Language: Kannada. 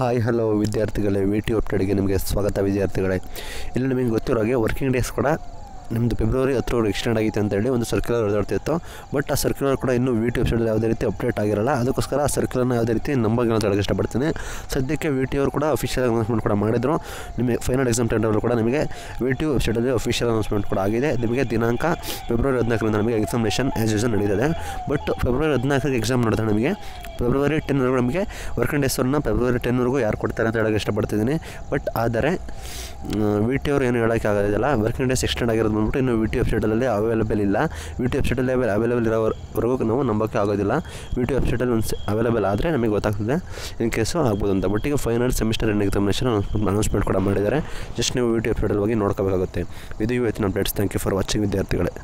ಹಾಯ್ ಹಲೋ ವಿದ್ಯಾರ್ಥಿಗಳೇ. ವಿ ಟಿ ಅಪ್ಡೇಟ್ಗೆ ನಿಮಗೆ ಸ್ವಾಗತ ವಿದ್ಯಾರ್ಥಿಗಳೇ. ಇಲ್ಲಿ ನಿಮಗೆ ಗೊತ್ತಿರೋ ಹಾಗೆ ವರ್ಕಿಂಗ್ ಡೇಸ್ ಕೂಡ ನಿಮ್ಮದು ಫೆಬ್ರವರಿ ಹತ್ತರವರೆಗೆ ಎಕ್ಸ್ಟೆಂಡ್ ಆಗಿತ್ತು ಅಂತೇಳಿ ಒಂದು ಸರ್ಕ್ಯುಲರ್ ಓದಾಡ್ತಿತ್ತು ಬಟ್ ಆ ಸರ್ಕ್ಯುಲರ್ ಕೂಡ ಇನ್ನೂ ವಿ ಟಿ ವೆಬ್ಸೈಟಲ್ಲಿ ಯಾವುದೇ ರೀತಿ ಅಪ್ಡೇಟ್ ಆಗಿರಲ್ಲ. ಅದಕ್ಕೋಸ್ಕರ ಆ ಸರ್ಕ್ಯುಲರ್ನ ಯಾವುದೇ ರೀತಿ ನಂಬರ್ಗೆ ಅಂತ ಹೇಳಕ್ಕೆ ಇಷ್ಟಪಡ್ತೀನಿ. ಸದ್ಯಕ್ಕೆ ವಿ ಟಿ ಅವರು ಕೂಡ ಅಫಿಷಿಯಲ್ ಅನೌನ್ಸ್ಮೆಂಟ್ ಕೂಡ ಮಾಡಿದರು. ನಿಮಗೆ ಫೈನಲ್ ಎಕ್ಸಾಮ್ ಟೆಂಡರ್ ಕೂಡ ನಿಮಗೆ ವಿ ಟಿ ವೆಬ್ಸೈಟಲ್ಲಿ ಅಫಿಷಿಯಲ್ ಅನೌನ್ಸ್ಮೆಂಟ್ ಕೂಡ ಆಗಿದೆ. ನಿಮಗೆ ದಿನಾಂಕ ಫೆಬ್ರವರಿ ಹದಿನಾಲ್ಕರಿಂದ ನಮಗೆ ಎಕ್ಸಾಮಿನೇಷನ್ ಆ್ಯಸ್ ಯೂಸನ್ ನಡೀತದೆ. ಬಟ್ ಫೆಬ್ರವರಿ ಹದಿನಾಲ್ಕಕ್ಕೆ ಎಕ್ಸಾಮ್ ನಡೆದ ನಮಗೆ ಫೆಬ್ರವರಿ ಟೆನ್ವರೆಗೂ ನಮಗೆ ವರ್ಕಿಂಗ್ ಡೇಸನ್ನು ಫೆಬ್ರವರಿ ಟೆನ್ವರೆಗೂ ಯಾರು ಕೊಡ್ತಾರೆ ಅಂತ ಹೇಳೋಕ್ಕೆ ಇಷ್ಟಪಡ್ತಿದ್ದೀನಿ. ಬಟ್ ಆದರೆ ವಿ ಟಿ ಅವ್ರು ಏನು ಹೇಳೋಕ್ಕೆ ಆಗೋದಿಲ್ಲ ವರ್ಕಿಂಗ್ ಡೇಸ್ ಎಕ್ಸ್ಟೆಂಡ್ ಆಗಿರೋದು ಬಂದ್ಬಿಟ್ಟು ಇನ್ನು ವಿ ಟಿ ವೆಬ್ಸೈಟಲ್ಲಿ ಅವೈಲೇಬಲ್ ಇಲ್ಲ. ವಿ ಟಿ ವೆಬ್ಸೈಟಲ್ಲಿ ಅವೈಲೇಬಲ್ ಇರೋವರೆಗೂ ನಾವು ನಂಬೋಕ್ಕೆ ಆಗೋದಿಲ್ಲ. ವಿ ಟಿ ವೆಬ್ಸೈಟಲ್ಲಿ ಒಂದು ಅವೈಲೇಬಲ್ ಆದರೆ ನಮಗೆ ಗೊತ್ತಾಗ್ತದೆ. ಇನ್ ಕೇಸು ಆಗ್ಬೋದು ಅಂತ. ಬಟ್ ಈಗ final semester end examination announcement ಕೂಡ ಮಾಡಿದ್ದಾರೆ. ಜಸ್ಟ್ ನೀವು ವಿ ಟಿ ವೆಬ್ಸೈಟಲ್ಲಿ ಹೋಗಿ ನೋಡ್ಕೋಬೇಕಾಗುತ್ತೆ. ಇದು ಇವತ್ತಿನ updates thank you for watching ವಿದ್ಯಾರ್ಥಿಗಳೇ.